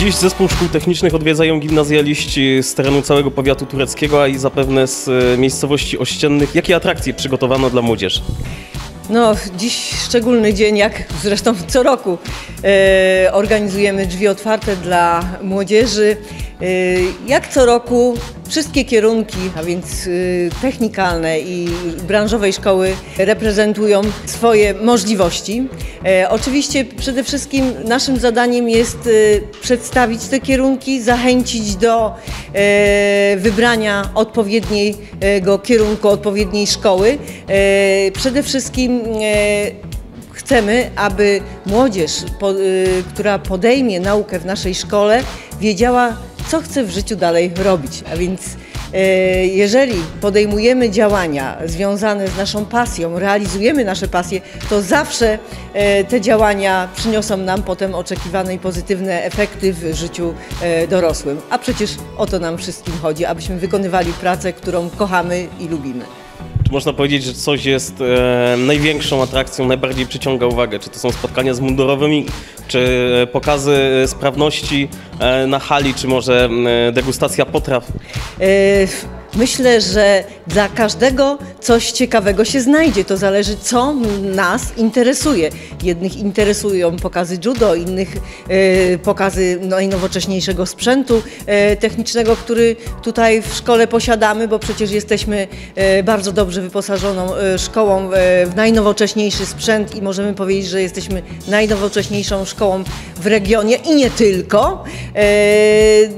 Dziś zespół szkół technicznych odwiedzają gimnazjaliści z terenu całego powiatu tureckiego, a i zapewne z e, miejscowości ościennych. Jakie atrakcje przygotowano dla młodzieży? No, dziś szczególny dzień, jak zresztą co roku e, organizujemy drzwi otwarte dla młodzieży. E, jak co roku wszystkie kierunki, a więc e, technikalne i branżowej szkoły reprezentują swoje możliwości. E, oczywiście przede wszystkim naszym zadaniem jest e, przedstawić te kierunki, zachęcić do e, wybrania odpowiedniego kierunku, odpowiedniej szkoły. E, Przede wszystkim Chcemy, aby młodzież, y, która podejmie naukę w naszej szkole, wiedziała, co chce w życiu dalej robić. A więc y, jeżeli podejmujemy działania związane z naszą pasją, realizujemy nasze pasje, to zawsze y, te działania przyniosą nam potem oczekiwane i pozytywne efekty w życiu y, dorosłym. A przecież o to nam wszystkim chodzi, abyśmy wykonywali pracę, którą kochamy i lubimy. Można powiedzieć, że coś jest e, największą atrakcją, najbardziej przyciąga uwagę? Czy to są spotkania z mundurowymi, czy e, pokazy e, sprawności e, na hali, czy może e, degustacja potraw? E, Myślę, że dla każdego coś ciekawego się znajdzie. To zależy, co nas interesuje. Jednych interesują pokazy judo, innych e, pokazy najnowocześniejszego sprzętu e, technicznego, który tutaj w szkole posiadamy, bo przecież jesteśmy e, bardzo dobrze wyposażoną szkołą w najnowocześniejszy sprzęt i możemy powiedzieć, że jesteśmy najnowocześniejszą szkołą w regionie i nie tylko.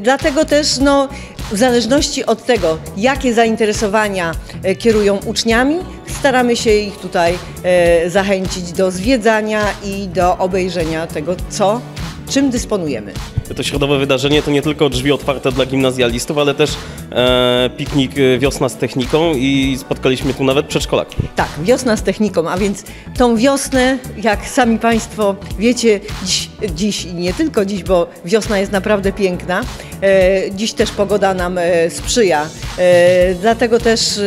Dlatego też no, w zależności od tego, jakie zainteresowania e, kierują uczniami, staramy się ich tutaj e, zachęcić do zwiedzania i do obejrzenia tego, co, czym dysponujemy. To środowe wydarzenie to nie tylko drzwi otwarte dla gimnazjalistów, ale też e, piknik e, wiosna z techniką i spotkaliśmy tu nawet przedszkolaki. Tak, wiosna z techniką, a więc tą wiosnę, jak sami Państwo wiecie, dziś, dziś i nie tylko dziś, bo wiosna jest naprawdę piękna, e, dziś też pogoda nam e, sprzyja, e, dlatego też e,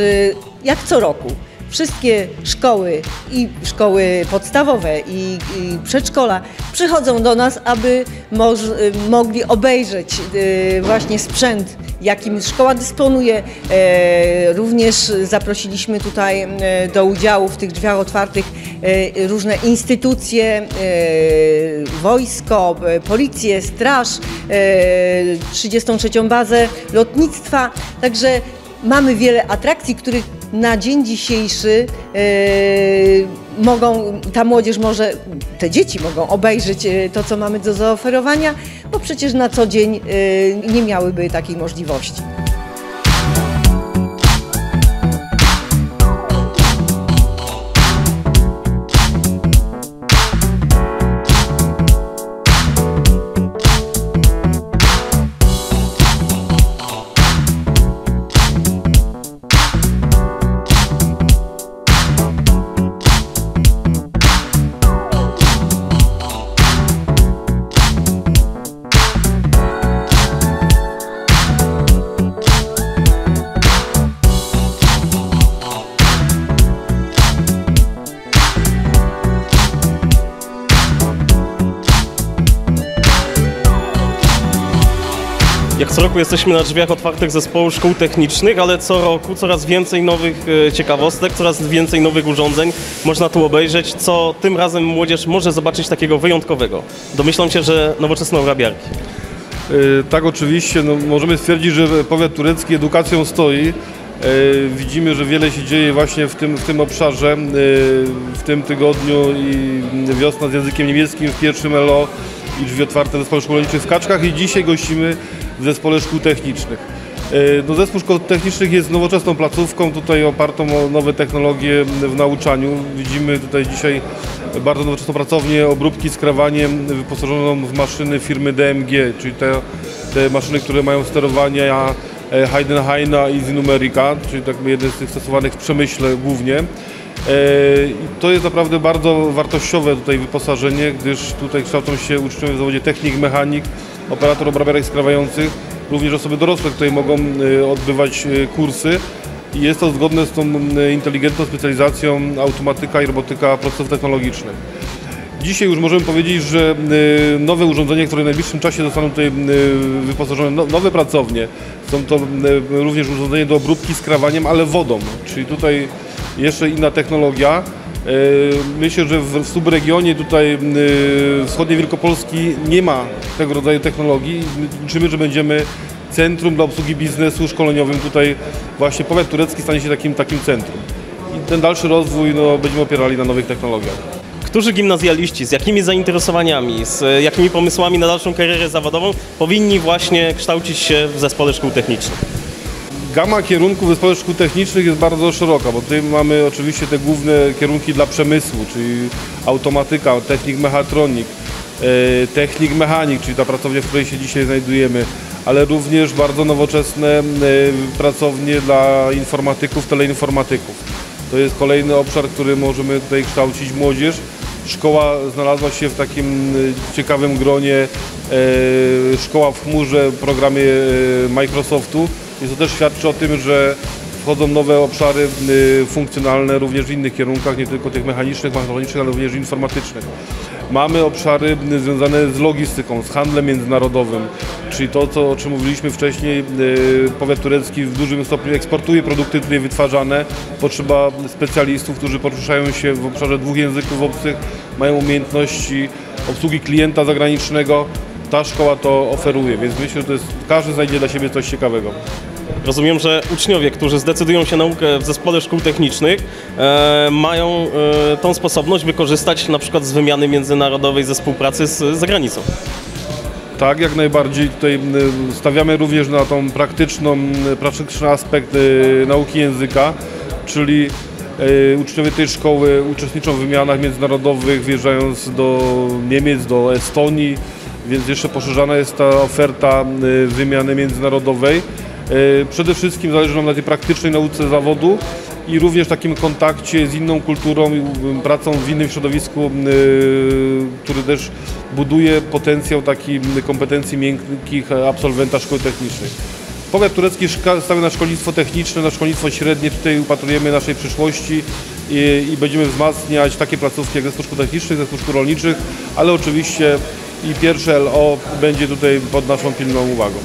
jak co roku wszystkie szkoły i szkoły podstawowe i, i przedszkola przychodzą do nas, aby moż, mogli obejrzeć e, właśnie sprzęt, jakim szkoła dysponuje. E, Również zaprosiliśmy tutaj do udziału w tych drzwiach otwartych e, różne instytucje, e, wojsko, policję, straż, e, 33. bazę lotnictwa. Także mamy wiele atrakcji, których na dzień dzisiejszy e, mogą, ta młodzież może, te dzieci mogą obejrzeć e, to, co mamy do zaoferowania, bo przecież na co dzień e, nie miałyby takiej możliwości. Co roku jesteśmy na drzwiach otwartych zespołu szkół technicznych, ale co roku coraz więcej nowych e, ciekawostek, coraz więcej nowych urządzeń można tu obejrzeć, co tym razem młodzież może zobaczyć takiego wyjątkowego. Domyślam się, że nowoczesne obrabiarki. Y, Tak, oczywiście. No, możemy stwierdzić, że powiat turecki edukacją stoi. Y, Widzimy, że wiele się dzieje właśnie w tym, w tym obszarze. W tym tygodniu i wiosna z językiem niemieckim w pierwszym LO i drzwi otwarte Szkół Rolniczych w Kaczkach i dzisiaj gościmy w Zespole Szkół Technicznych. Y, No, Zespół Szkół Technicznych jest nowoczesną placówką, tutaj opartą o nowe technologie w nauczaniu. Widzimy tutaj dzisiaj bardzo nowoczesną pracownię obróbki z krawaniem wyposażoną w maszyny firmy DMG, czyli te, te maszyny, które mają sterowania e, Heidenhaina i Zinumerica, czyli tak jeden z tych stosowanych w przemyśle głównie. E, To jest naprawdę bardzo wartościowe tutaj wyposażenie, gdyż tutaj kształcą się uczniowie w zawodzie technik, mechanik, operator obrabiarek skrawających, również osoby dorosłe tutaj mogą e, odbywać e, kursy. I jest to zgodne z tą e, inteligentną specjalizacją automatyka i robotyka procesów technologicznych. Dzisiaj już możemy powiedzieć, że y, nowe urządzenia, które w najbliższym czasie zostaną tutaj y, wyposażone, no- nowe pracownie, są to y, również urządzenie do obróbki skrawaniem, ale wodą, czyli tutaj jeszcze inna technologia. Y, Myślę, że w subregionie tutaj y, wschodniej Wielkopolski nie ma tego rodzaju technologii. Liczymy, że będziemy centrum dla obsługi biznesu szkoleniowym. Tutaj właśnie powiat turecki stanie się takim, takim centrum. I ten dalszy rozwój no, będziemy opierali na nowych technologiach. Którzy gimnazjaliści, z jakimi zainteresowaniami, z e, jakimi pomysłami na dalszą karierę zawodową powinni właśnie kształcić się w zespole szkół technicznych? Gama kierunków w zespole szkół technicznych jest bardzo szeroka, bo tutaj mamy oczywiście te główne kierunki dla przemysłu, czyli automatyka, technik mechatronik, e, technik mechanik, czyli ta pracownia, w której się dzisiaj znajdujemy, ale również bardzo nowoczesne e, pracownie dla informatyków, teleinformatyków. To jest kolejny obszar, który możemy tutaj kształcić młodzież. Szkoła znalazła się w takim e, ciekawym gronie, szkoła w chmurze, programie Microsoftu. Więc to też świadczy o tym, że wchodzą nowe obszary y, funkcjonalne również w innych kierunkach, nie tylko tych mechanicznych, mechatronicznych, ale również informatycznych. Mamy obszary y, związane z logistyką, z handlem międzynarodowym, czyli to, co, o czym mówiliśmy wcześniej, y, powiat turecki w dużym stopniu eksportuje produkty tutaj wytwarzane. Potrzeba specjalistów, którzy poruszają się w obszarze dwóch języków obcych, mają umiejętności obsługi klienta zagranicznego. Ta szkoła to oferuje, więc myślę, że to jest, każdy znajdzie dla siebie coś ciekawego. Rozumiem, że uczniowie, którzy zdecydują się na naukę w zespole szkół technicznych, e, mają e, tą sposobność, by korzystać na przykład z wymiany międzynarodowej, ze współpracy z zagranicą. Tak, jak najbardziej. Tutaj stawiamy również na tą praktyczną, praktyczny aspekt y, nauki języka, czyli y, uczniowie tej szkoły uczestniczą w wymianach międzynarodowych, wjeżdżając do Niemiec, do Estonii, więc jeszcze poszerzana jest ta oferta y, wymiany międzynarodowej. Y, Przede wszystkim zależy nam na tej praktycznej nauce zawodu i również takim kontakcie z inną kulturą y, pracą w innym środowisku, który też buduje potencjał taki kompetencji miękkich absolwenta szkoły technicznej. Powiat turecki stawia na szkolnictwo techniczne, na szkolnictwo średnie. Tutaj upatrujemy naszej przyszłości i, i będziemy wzmacniać takie placówki jak zespół szkół technicznych, zespół szkół rolniczych, ale oczywiście i pierwsze LO będzie tutaj pod naszą pilną uwagą.